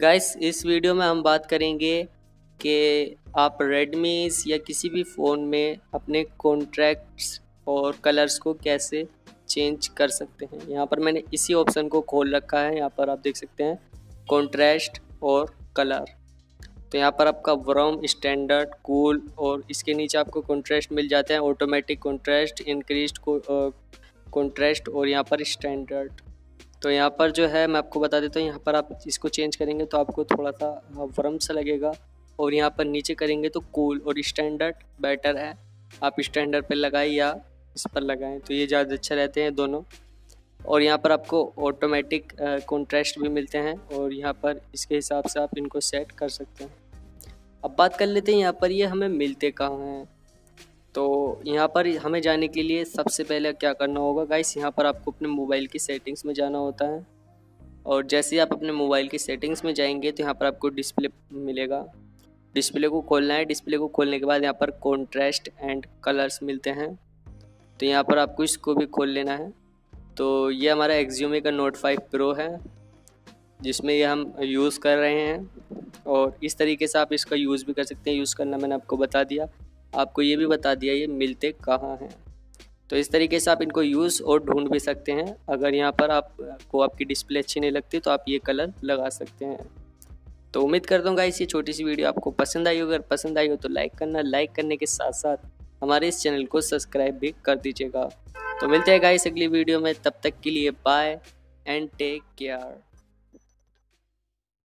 Guys इस video में हम बात करेंगे कि आप रेडमीज या किसी भी फ़ोन में अपने कॉन्ट्रैक्ट्स और कलर्स को कैसे चेंज कर सकते हैं। यहाँ पर मैंने इसी ऑप्शन को खोल रखा है। यहाँ पर आप देख सकते हैं कॉन्ट्रास्ट और कलर तो यहाँ पर आपका वर्म स्टैंडर्ड कूल और इसके नीचे आपको कॉन्ट्रास्ट मिल जाते हैं। ऑटोमेटिक कॉन्ट्रास्ट इंक्रीज कॉन्ट्रास्ट और यहाँ पर स्टैंडर्ड तो यहाँ पर जो है, मैं आपको बता देता हूँ, यहाँ पर आप इसको चेंज करेंगे तो आपको थोड़ा सा वर्म सा लगेगा और यहाँ पर नीचे करेंगे तो कूल और स्टैंडर्ड बेटर है। आप स्टैंडर्ड पर लगाएँ या इस पर लगाएँ तो ये ज़्यादा अच्छा रहते हैं दोनों। और यहाँ पर आपको ऑटोमेटिक कॉन्ट्रास्ट भी मिलते हैं और यहाँ पर इसके हिसाब से आप इनको सेट कर सकते हैं। अब बात कर लेते हैं, यहाँ पर ये हमें मिलते कहाँ हैं? तो यहाँ पर हमें जाने के लिए सबसे पहले क्या करना होगा गाइस यहाँ पर आपको अपने मोबाइल की सेटिंग्स में जाना होता है। और जैसे ही आप अपने मोबाइल की सेटिंग्स में जाएँगे तो यहाँ पर आपको डिस्प्ले मिलेगा। डिस्प्ले को खोलना है। डिस्प्ले को खोलने के बाद यहाँ पर कॉन्ट्रेस्ट एंड कलर्स मिलते हैं। तो यहाँ पर आपको इसको भी खोल लेना है। तो ये हमारा एक्ज्यूमी का नोट फाइव प्रो है, जिसमें ये हम यूज़ कर रहे हैं। और इस तरीके से आप इसका यूज़ भी कर सकते हैं। यूज़ करना मैंने आपको बता दिया। आपको ये भी बता दिया ये मिलते कहाँ हैं। तो इस तरीके से आप इनको यूज़ और ढूंढ भी सकते हैं। अगर यहाँ पर आपको आपकी डिस्प्ले अच्छी नहीं लगती तो आप ये कलर लगा सकते हैं। तो उम्मीद करता हूँ गाइस ये छोटी सी वीडियो आपको पसंद आई हो अगर पसंद आई हो तो लाइक करना, लाइक करने के साथ साथ हमारे इस चैनल को सब्सक्राइब भी कर दीजिएगा। तो मिलते हैं गाइस अगली वीडियो में। तब तक के लिए बाय एंड टेक केयर।